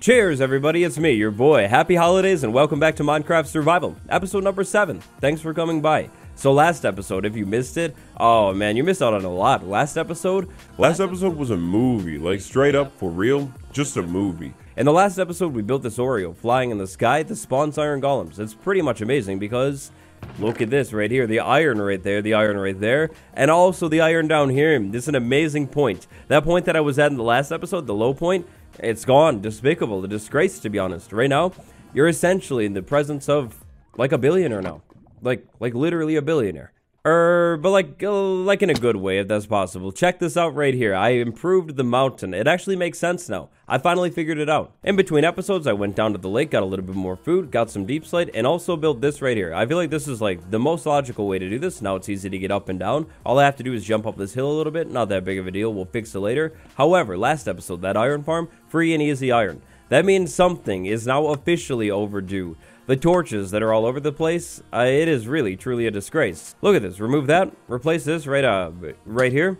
Cheers, everybody. It's me, your boy. Happy holidays and welcome back to Minecraft Survival, episode number 7. Thanks for coming by. So, last episode, if you missed it, oh man, you missed out on a lot. Last episode, Last episode was a movie, like straight up for real, just a movie. in the last episode, we built this Oreo flying in the sky that spawns iron golems. It's pretty much amazing because look at this right here the iron right there, the iron right there, and also the iron down here. This is an amazing point. That point that I was at in the last episode, the low point, it's gone. Despicable, the disgrace, to be honest. Right now, you're essentially in the presence of like a billionaire now. Like, like literally a billionaire. Er, but like, uh, like in a good way, if that's possible. Check this out right here. I improved the mountain. It actually makes sense now. I finally figured it out. In between episodes, I went down to the lake, got a little bit more food, got some deep slate, and also built this right here. I feel like this is like the most logical way to do this. Now it's easy to get up and down. All I have to do is jump up this hill a little bit. Not that big of a deal. We'll fix it later. However, last episode, that iron farm, free and easy iron. That means something is now officially overdue. The torches that are all over the place, uh, it is really, truly a disgrace. Look at this. Remove that. Replace this right, uh, right here.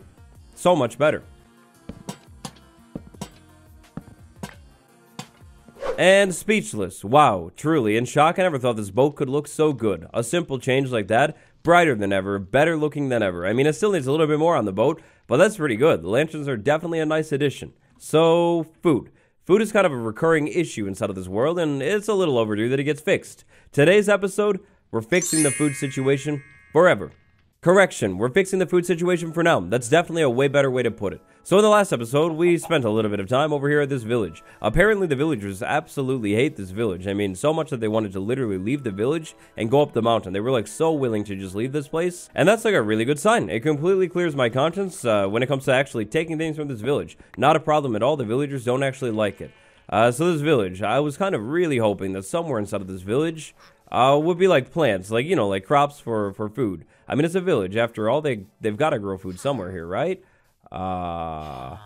So much better. And speechless. Wow, truly in shock. I never thought this boat could look so good. A simple change like that, brighter than ever, better looking than ever. I mean, it still needs a little bit more on the boat, but that's pretty good. The lanterns are definitely a nice addition. So, food. Food is kind of a recurring issue inside of this world, and it's a little overdue that it gets fixed. Today's episode, we're fixing the food situation forever. Correction, we're fixing the food situation for now. That's definitely a way better way to put it. So, in the last episode, we spent a little bit of time over here at this village. Apparently, the villagers absolutely hate this village. I mean, so much that they wanted to literally leave the village and go up the mountain. They were like so willing to just leave this place. And that's like a really good sign. It completely clears my conscience uh, when it comes to actually taking things from this village. Not a problem at all. The villagers don't actually like it. Uh, so, this village, I was kind of really hoping that somewhere inside of this village, uh, would be like plants, like you know, like crops for for food. I mean, it's a village. After all, they they've got to grow food somewhere here, right? Uh,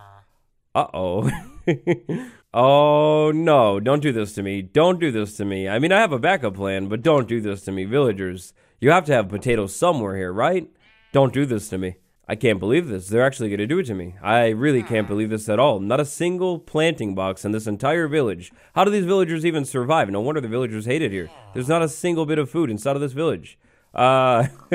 uh oh. oh no! Don't do this to me. Don't do this to me. I mean, I have a backup plan, but don't do this to me, villagers. You have to have potatoes somewhere here, right? Don't do this to me. I can't believe this. They're actually going to do it to me. I really can't believe this at all. Not a single planting box in this entire village. How do these villagers even survive? No wonder the villagers hate it here. There's not a single bit of food inside of this village. Uh,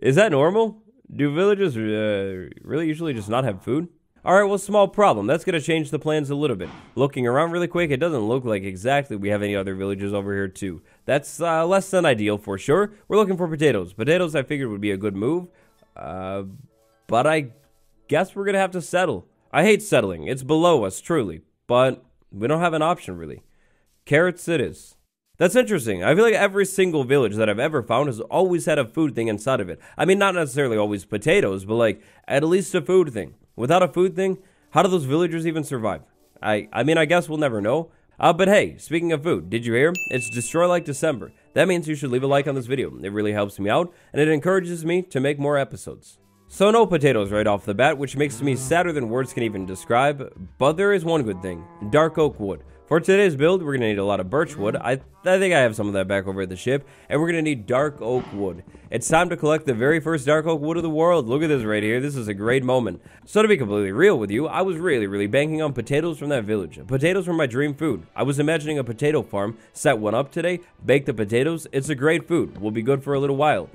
is that normal? Do villagers uh, really usually just not have food? Alright, well, small problem. That's going to change the plans a little bit. Looking around really quick, it doesn't look like exactly we have any other villages over here, too. That's uh, less than ideal for sure. We're looking for potatoes. Potatoes, I figured, would be a good move. Uh, but I guess we're going to have to settle. I hate settling. It's below us, truly. But we don't have an option, really. Carrots it is. That's interesting. I feel like every single village that I've ever found has always had a food thing inside of it. I mean, not necessarily always potatoes, but like at least a food thing. Without a food thing, how do those villagers even survive? I, I mean, I guess we'll never know. Uh, but hey, speaking of food, did you hear? It's Destroy Like December. That means you should leave a like on this video. It really helps me out, and it encourages me to make more episodes. So no potatoes right off the bat, which makes me sadder than words can even describe, but there is one good thing. Dark oak wood. For today's build, we're going to need a lot of birch wood. I, I think I have some of that back over at the ship. And we're going to need dark oak wood. It's time to collect the very first dark oak wood of the world. Look at this right here. This is a great moment. So to be completely real with you, I was really, really banking on potatoes from that village. Potatoes were my dream food. I was imagining a potato farm, set one up today, bake the potatoes. It's a great food. Will be good for a little while.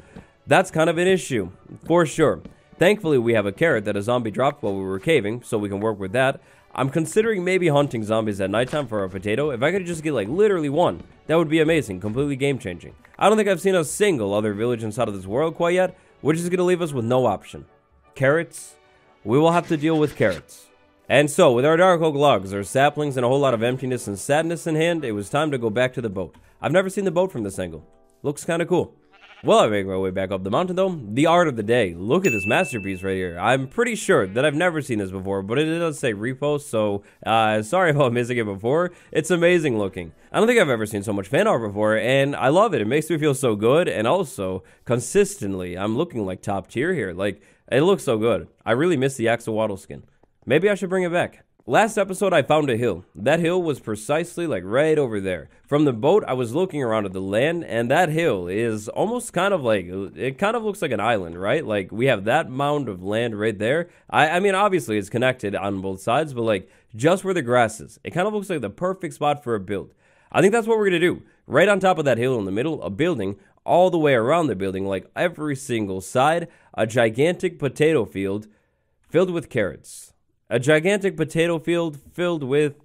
That's kind of an issue, for sure. Thankfully, we have a carrot that a zombie dropped while we were caving, so we can work with that. I'm considering maybe hunting zombies at nighttime for a potato. If I could just get like literally one, that would be amazing, completely game changing. I don't think I've seen a single other village inside of this world quite yet, which is going to leave us with no option. Carrots? We will have to deal with carrots. And so, with our dark oak logs, our saplings, and a whole lot of emptiness and sadness in hand, it was time to go back to the boat. I've never seen the boat from this angle. Looks kind of cool. Well, I make my way back up the mountain though. The art of the day. Look at this masterpiece right here. I'm pretty sure that I've never seen this before, but it does say repost, so uh, sorry about missing it before. It's amazing looking. I don't think I've ever seen so much fan art before, and I love it. It makes me feel so good, and also consistently, I'm looking like top tier here. Like it looks so good. I really miss the axolotl skin. Maybe I should bring it back. Last episode, I found a hill. That hill was precisely like right over there. From the boat, I was looking around at the land, and that hill is almost kind of like it kind of looks like an island, right? Like we have that mound of land right there. I, I mean, obviously it's connected on both sides, but like just where the grass is, it kind of looks like the perfect spot for a build. I think that's what we're gonna do. Right on top of that hill in the middle, a building all the way around the building, like every single side, a gigantic potato field filled with carrots a gigantic potato field filled with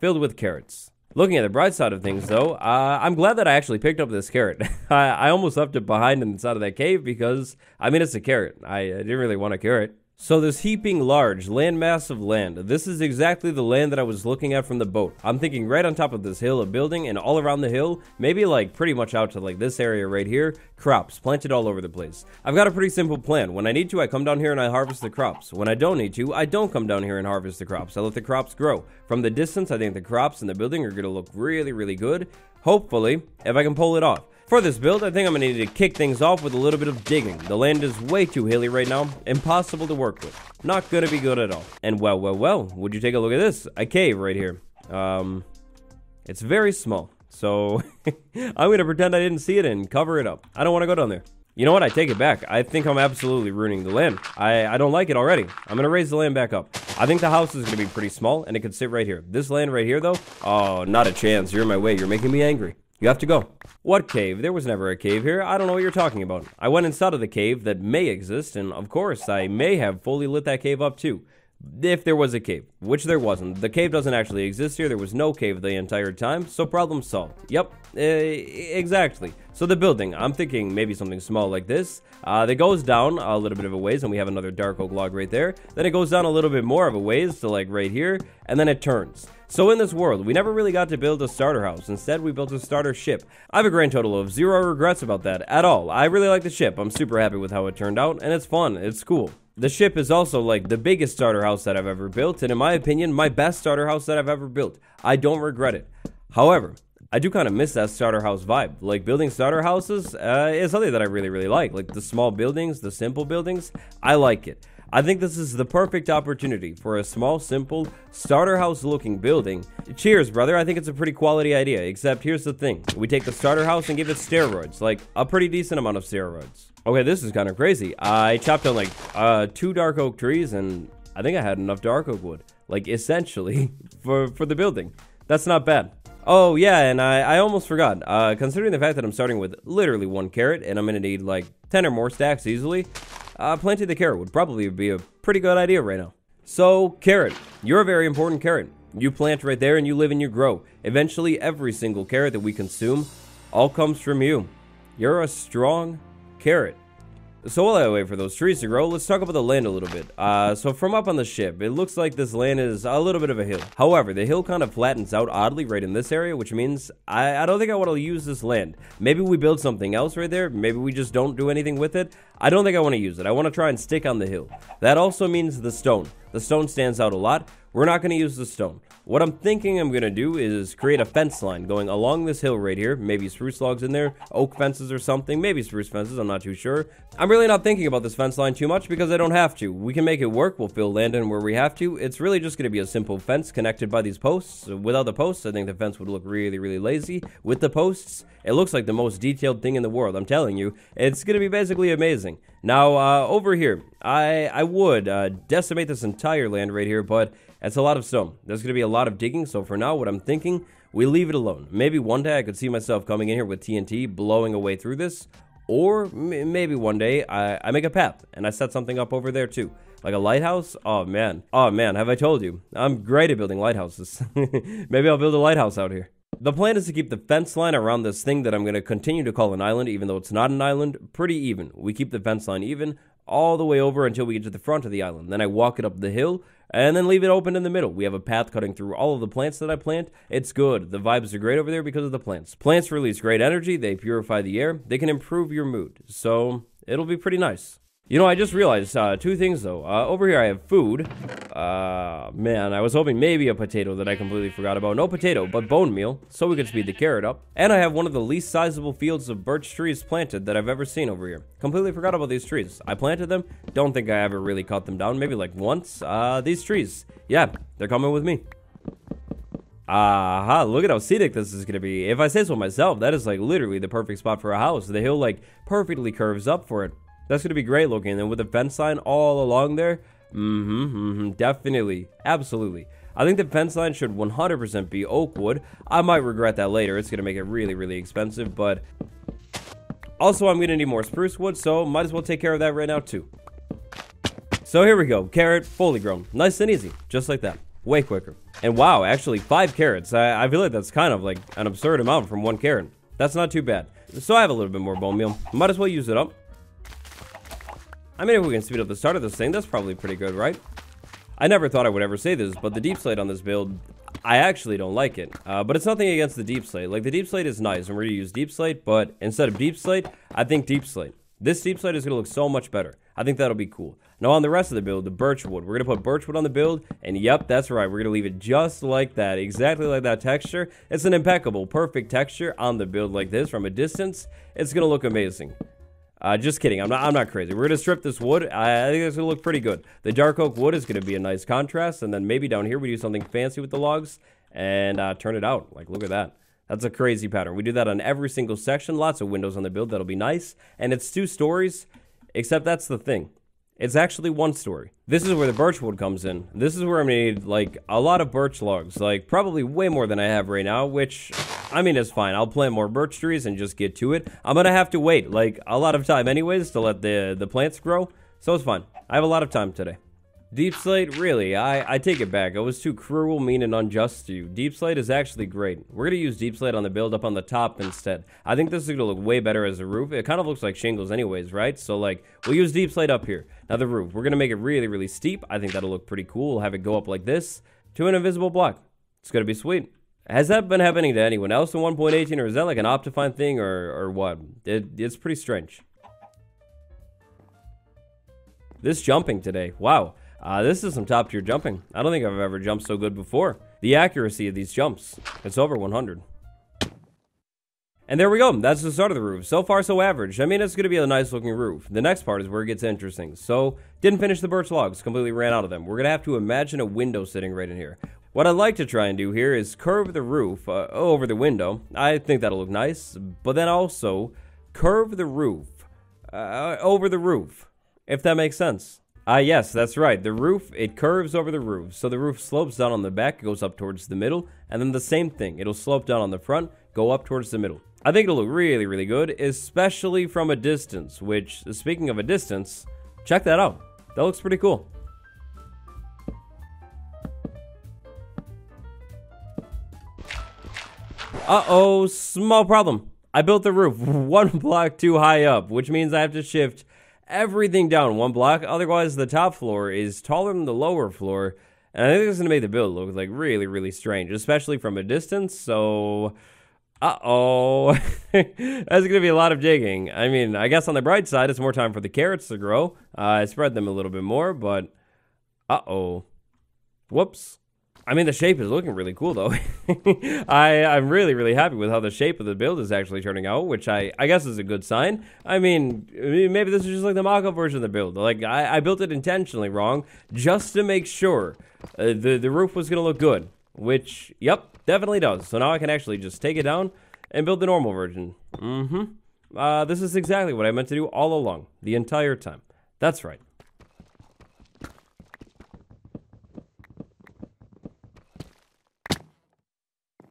filled with carrots. Looking at the bright side of things, though, uh, I'm glad that I actually picked up this carrot. I, I almost left it behind inside of that cave because, I mean, it's a carrot. I, I didn't really want a carrot. So this heaping large landmass of land, this is exactly the land that I was looking at from the boat. I'm thinking right on top of this hill, a building, and all around the hill, maybe like pretty much out to like this area right here, crops planted all over the place. I've got a pretty simple plan. When I need to, I come down here and I harvest the crops. When I don't need to, I don't come down here and harvest the crops. I let the crops grow. From the distance, I think the crops and the building are going to look really, really good. Hopefully, if I can pull it off. For this build, I think I'm going to need to kick things off with a little bit of digging. The land is way too hilly right now, impossible to work with. Not going to be good at all. And well, well, well, would you take a look at this? A cave right here. Um, it's very small. So I'm going to pretend I didn't see it and cover it up. I don't want to go down there. You know what? I take it back. I think I'm absolutely ruining the land. I, I don't like it already. I'm going to raise the land back up. I think the house is going to be pretty small, and it could sit right here. This land right here, though? Oh, not a chance. You're in my way. You're making me angry. You have to go. What cave? There was never a cave here. I don't know what you're talking about. I went inside of the cave that may exist, and of course, I may have fully lit that cave up too. If there was a cave, which there wasn't. The cave doesn't actually exist here. There was no cave the entire time, so problem solved. Yep, uh, exactly. So the building, I'm thinking maybe something small like this. Uh, that goes down a little bit of a ways, and we have another dark oak log right there. Then it goes down a little bit more of a ways to like right here, and then it turns. So in this world, we never really got to build a starter house. Instead, we built a starter ship. I have a grand total of zero regrets about that at all. I really like the ship. I'm super happy with how it turned out, and it's fun. It's cool. The ship is also like the biggest starter house that I've ever built, and in my opinion, my best starter house that I've ever built. I don't regret it. However, I do kind of miss that starter house vibe. Like building starter houses uh, is something that I really, really like. Like the small buildings, the simple buildings, I like it. I think this is the perfect opportunity for a small, simple, starter house looking building. Cheers, brother. I think it's a pretty quality idea, except here's the thing. We take the starter house and give it steroids, like a pretty decent amount of steroids. Okay, this is kind of crazy. I chopped down like uh, two dark oak trees and I think I had enough dark oak wood, like essentially, for, for the building. That's not bad. Oh, yeah, and I, I almost forgot. Uh, considering the fact that I'm starting with literally one carrot and I'm to need like 10 or more stacks easily, uh, planting the carrot would probably be a pretty good idea right now. So, carrot, you're a very important carrot. You plant right there and you live and you grow. Eventually, every single carrot that we consume all comes from you. You're a strong carrot. So while I wait for those trees to grow, let's talk about the land a little bit. Uh, so from up on the ship, it looks like this land is a little bit of a hill. However, the hill kind of flattens out oddly right in this area, which means I, I don't think I want to use this land. Maybe we build something else right there. Maybe we just don't do anything with it. I don't think I want to use it. I want to try and stick on the hill. That also means the stone. The stone stands out a lot. We're not going to use the stone. What I'm thinking I'm going to do is create a fence line going along this hill right here. Maybe spruce logs in there, oak fences or something. Maybe spruce fences, I'm not too sure. I'm really not thinking about this fence line too much because I don't have to. We can make it work. We'll fill land in where we have to. It's really just going to be a simple fence connected by these posts. Without the posts, I think the fence would look really, really lazy. With the posts, it looks like the most detailed thing in the world. I'm telling you, it's going to be basically amazing. Now, uh, over here, I, I would uh, decimate this entire land right here, but it's a lot of stone. There's going to be a lot of digging, so for now, what I'm thinking, we leave it alone. Maybe one day I could see myself coming in here with TNT, blowing away through this, or maybe one day I, I make a path and I set something up over there too. Like a lighthouse? Oh man. Oh man, have I told you? I'm great at building lighthouses. maybe I'll build a lighthouse out here. The plan is to keep the fence line around this thing that I'm going to continue to call an island, even though it's not an island, pretty even. We keep the fence line even all the way over until we get to the front of the island. Then I walk it up the hill and then leave it open in the middle. We have a path cutting through all of the plants that I plant. It's good. The vibes are great over there because of the plants. Plants release great energy, they purify the air, they can improve your mood. So it'll be pretty nice. You know, I just realized uh, two things though. Uh, over here I have food. Uh, man, I was hoping maybe a potato that I completely forgot about. No potato, but bone meal, so we could speed the carrot up. And I have one of the least sizable fields of birch trees planted that I've ever seen over here. Completely forgot about these trees. I planted them. Don't think I ever really cut them down. Maybe like once. Uh, these trees. Yeah, they're coming with me. Aha, look at how scenic this is to be. If I say so myself, that is like literally the perfect spot for a house. The hill like perfectly curves up for it. That's going to be great looking. And with the fence line all along there, mm-hmm, mm-hmm, definitely, absolutely. I think the fence line should 100% be oak wood. I might regret that later. It's going to make it really, really expensive, but... Also, I'm going to need more spruce wood, so might as well take care of that right now, too. So here we go. Carrot, fully grown. Nice and easy. Just like that. Way quicker. And wow, actually, five carrots. I, I feel like that's kind of like an absurd amount from one carrot. That's not too bad. So I have a little bit more bone meal. Might as well use it up. I mean, if we can speed up the start of this thing, that's probably pretty good, right? I never thought I would ever say this, but the deep slate on this build, I actually don't like it. Uh, but it's nothing against the deep slate. Like, the deep slate is nice, and we're going to use deep slate, but instead of deep slate, I think deep slate. This deep slate is going to look so much better. I think that'll be cool. Now, on the rest of the build, the birch wood. We're going to put birch wood on the build, and yep, that's right. We're going to leave it just like that, exactly like that texture. It's an impeccable, perfect texture on the build like this from a distance. It's going to look amazing. Uh, just kidding. I'm not. I'm not crazy. We're gonna strip this wood. I, I think it's gonna look pretty good. The dark oak wood is gonna be a nice contrast, and then maybe down here we do something fancy with the logs and uh, turn it out. Like, look at that. That's a crazy pattern. We do that on every single section. Lots of windows on the build. That'll be nice. And it's two stories, except that's the thing. It's actually one story. This is where the birch wood comes in. This is where gonna need like a lot of birch logs, like probably way more than I have right now, which I mean it's fine. I'll plant more birch trees and just get to it. I'm gonna have to wait like a lot of time anyways to let the the plants grow, so it's fine. I have a lot of time today. Deep Slate, really, I, I take it back. I was too cruel, mean, and unjust to you. Deep Slate is actually great. We're going to use Deep Slate on the build up on the top instead. I think this is going to look way better as a roof. It kind of looks like shingles anyways, right? So, like, we'll use Deep Slate up here. Now, the roof. We're going to make it really, really steep. I think that'll look pretty cool. We'll have it go up like this to an invisible block. It's going to be sweet. Has that been happening to anyone else in 1.18, or is that like an Optifine thing, or, or what? It, it's pretty strange. This jumping today, wow. Uh, this is some top tier jumping. I don't think I've ever jumped so good before. The accuracy of these jumps, it's over 100. And there we go. That's the start of the roof. So far, so average. I mean, it's going to be a nice looking roof. The next part is where it gets interesting. So, didn't finish the birch logs. Completely ran out of them. We're going to have to imagine a window sitting right in here. What I'd like to try and do here is curve the roof uh, over the window. I think that'll look nice. But then also curve the roof uh, over the roof, if that makes sense. Ah, uh, yes, that's right. The roof, it curves over the roof. So the roof slopes down on the back, goes up towards the middle, and then the same thing. It'll slope down on the front, go up towards the middle. I think it'll look really, really good, especially from a distance, which, speaking of a distance, check that out. That looks pretty cool. Uh-oh, small problem. I built the roof one block too high up, which means I have to shift everything down one block. Otherwise, the top floor is taller than the lower floor. And I think it's going to make the build look like really, really strange, especially from a distance. So, uh-oh. That's going to be a lot of digging. I mean, I guess on the bright side, it's more time for the carrots to grow. Uh, I spread them a little bit more, but uh-oh. Whoops. I mean, the shape is looking really cool, though. I, I'm really, really happy with how the shape of the build is actually turning out, which I, I guess is a good sign. I mean, maybe this is just like the mock-up version of the build. Like, I, I built it intentionally wrong just to make sure uh, the, the roof was going to look good, which, yep, definitely does. So now I can actually just take it down and build the normal version. Mm-hmm. Uh, this is exactly what I meant to do all along, the entire time. That's right.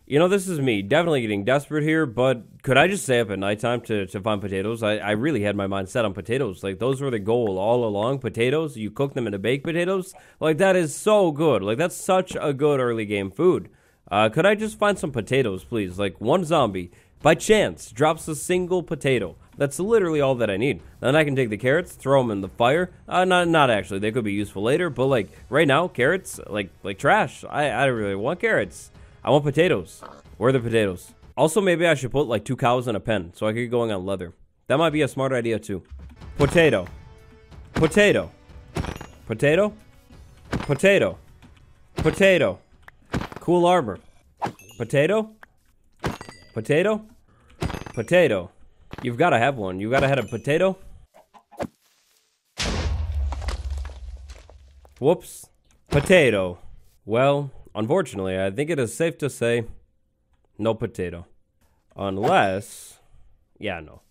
You know, this is me definitely getting desperate here, but could I just stay up at nighttime to, to find potatoes? I, I really had my mind set on potatoes. Like, those were the goal all along. Potatoes, you cook them into baked potatoes. Like, that is so good. Like, that's such a good early game food. Uh, could I just find some potatoes, please? Like, one zombie, by chance, drops a single potato. That's literally all that I need. Then I can take the carrots, throw them in the fire. Uh, not, not actually. They could be useful later, but, like, right now, carrots, like, like trash. I, I don't really want carrots. I want potatoes. Where are the potatoes? Also, maybe I should put like two cows in a pen so I could get going on leather. That might be a smart idea too. Potato. Potato. Potato. Potato. Potato. Cool armor. Potato. Potato. Potato. You've got to have one. You got to have a potato. Whoops. Potato. Well, unfortunately, I think it is safe to say no potato. Unless. Yeah, no.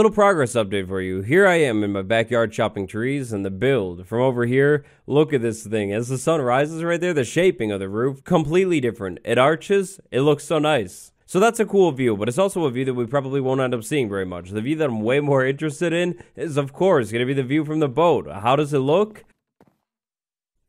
Little progress update for you. Here I am in my backyard chopping trees, and the build from over here. Look at this thing. As the sun rises right there, the shaping of the roof completely different. It arches. It looks so nice. So that's a cool view, but it's also a view that we probably won't end up seeing very much. The view that I'm way more interested in is, of course, going to be the view from the boat. How does it look?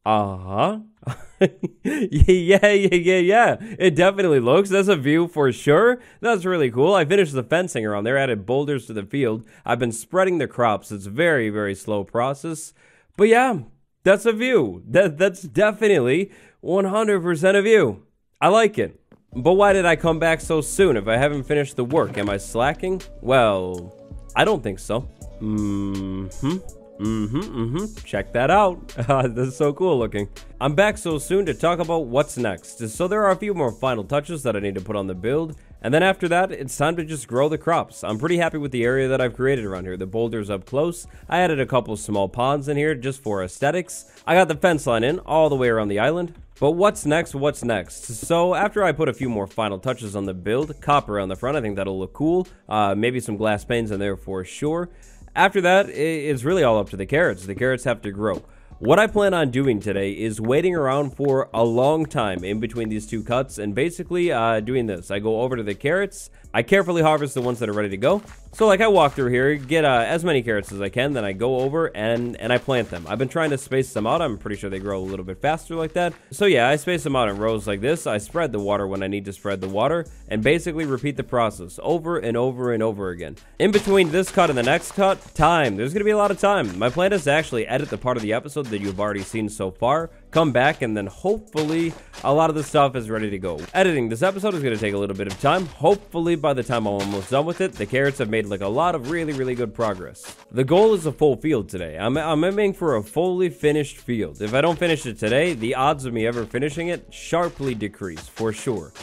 Uh huh. yeah, yeah, yeah, yeah. It definitely looks. That's a view for sure. That's really cool. I finished the fencing around there, added boulders to the field. I've been spreading the crops. It's very, very slow process. But yeah, that's a view. That that's definitely 100% a view. I like it. But why did I come back so soon if I haven't finished the work? Am I slacking? Well, I don't think so. Mm-hmm. Mm-hmm, mm-hmm. Check that out. this is so cool looking. I'm back so soon to talk about what's next. So there are a few more final touches that I need to put on the build. And then after that, it's time to just grow the crops. I'm pretty happy with the area that I've created around here. The boulders up close. I added a couple small ponds in here just for aesthetics. I got the fence line in all the way around the island. But what's next? What's next? So after I put a few more final touches on the build, copper on the front, I think that'll look cool. Uh, maybe some glass panes in there for sure. After that, it's really all up to the carrots. The carrots have to grow. What I plan on doing today is waiting around for a long time in between these two cuts and basically uh, doing this. I go over to the carrots, I carefully harvest the ones that are ready to go. So like I walk through here, get uh, as many carrots as I can, then I go over and, and I plant them. I've been trying to space them out. I'm pretty sure they grow a little bit faster like that. So yeah, I space them out in rows like this. I spread the water when I need to spread the water and basically repeat the process over and over and over again. In between this cut and the next cut, time. There's going to be a lot of time. My plan is to actually edit the part of the episode that you've already seen so far come back, and then hopefully a lot of the stuff is ready to go. Editing this episode is going to take a little bit of time. Hopefully by the time I'm almost done with it, the carrots have made like a lot of really, really good progress. The goal is a full field today. I'm, I'm aiming for a fully finished field. If I don't finish it today, the odds of me ever finishing it sharply decrease, for sure.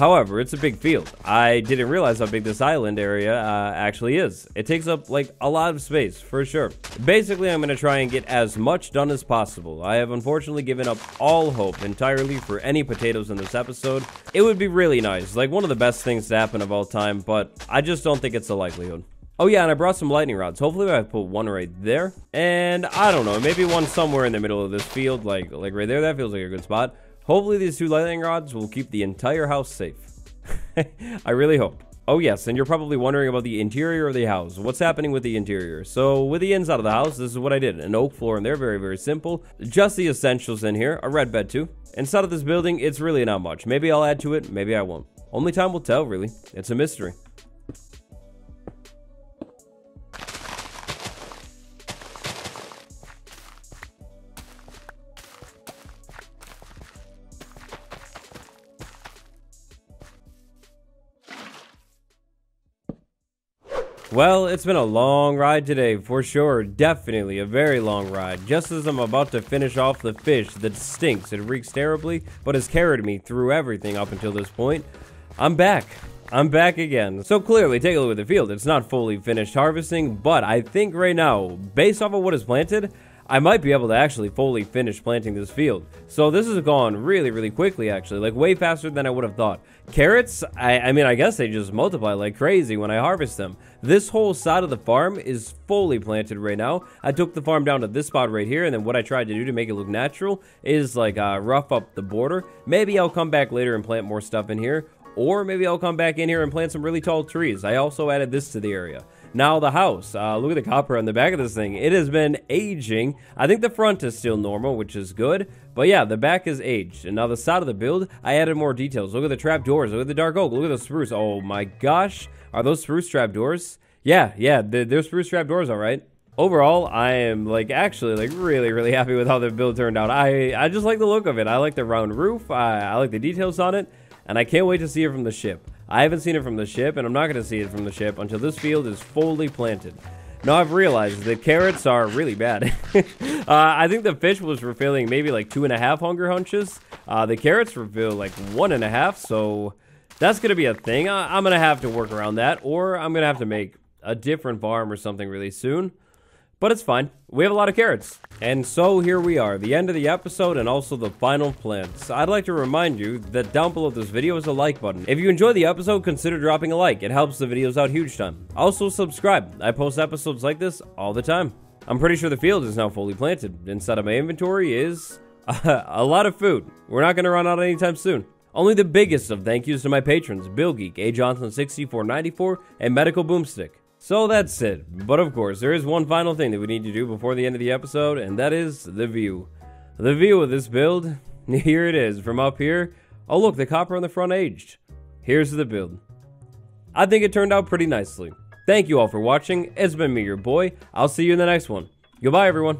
However, it's a big field. I didn't realize how big this island area uh, actually is. It takes up like a lot of space, for sure. Basically, I'm going to try and get as much done as possible. I have unfortunately given up all hope entirely for any potatoes in this episode. It would be really nice, like one of the best things to happen of all time, but I just don't think it's a likelihood. Oh yeah, and I brought some lightning rods. Hopefully I put one right there. And I don't know, maybe one somewhere in the middle of this field, like like right there. That feels like a good spot. Hopefully these two lightning rods will keep the entire house safe. I really hope. Oh yes, and you're probably wondering about the interior of the house. What's happening with the interior? So with the inside of the house, this is what I did. An oak floor in there, very, very simple. Just the essentials in here. A red bed too. Inside of this building, it's really not much. Maybe I'll add to it, maybe I won't. Only time will tell, really. It's a mystery. Well, it's been a long ride today, for sure. Definitely a very long ride. Just as I'm about to finish off the fish that stinks and reeks terribly, but has carried me through everything up until this point, I'm back. I'm back again. So clearly, take a look at the field. It's not fully finished harvesting, but I think right now, based off of what is planted, I might be able to actually fully finish planting this field. So this has gone really, really quickly, actually, like way faster than I would have thought. Carrots, I, I mean, I guess they just multiply like crazy when I harvest them. This whole side of the farm is fully planted right now. I took the farm down to this spot right here, and then what I tried to do to make it look natural is like uh, rough up the border. Maybe I'll come back later and plant more stuff in here, or maybe I'll come back in here and plant some really tall trees. I also added this to the area. Now the house, uh, look at the copper on the back of this thing. It has been aging. I think the front is still normal, which is good. But yeah, the back is aged. And now the side of the build, I added more details. Look at the trap doors. Look at the dark oak. Look at the spruce. Oh my gosh. Are those spruce trap doors? Yeah, yeah, they're, they're spruce trap doors, all right. Overall, I am like actually like really really happy with how the build turned out. I I just like the look of it. I like the round roof. I, I like the details on it, and I can't wait to see it from the ship. I haven't seen it from the ship, and I'm not going to see it from the ship until this field is fully planted. Now I've realized that carrots are really bad. uh, I think the fish was fulfilling maybe like two and a half hunger hunches. Uh, the carrots fulfill like one and a half, so that's going to be a thing. I- I'm going to have to work around that, or I'm going to have to make a different farm or something really soon. But it's fine. We have a lot of carrots. And so here we are, the end of the episode and also the final plants. I'd like to remind you that down below this video is a like button. If you enjoy the episode, consider dropping a like. It helps the videos out huge time. Also subscribe. I post episodes like this all the time. I'm pretty sure the field is now fully planted. Inside of my inventory is a lot of food. We're not going to run out anytime soon. Only the biggest of thank yous to my patrons, Bill Geek, A Johnson 6494, and Medical Boomstick. So that's it. But of course, there is one final thing that we need to do before the end of the episode, and that is the view. The view of this build, here it is, from up here. Oh look, the copper on the front aged. Here's the build. I think it turned out pretty nicely. Thank you all for watching. It's been me, your boy. I'll see you in the next one. Goodbye, everyone.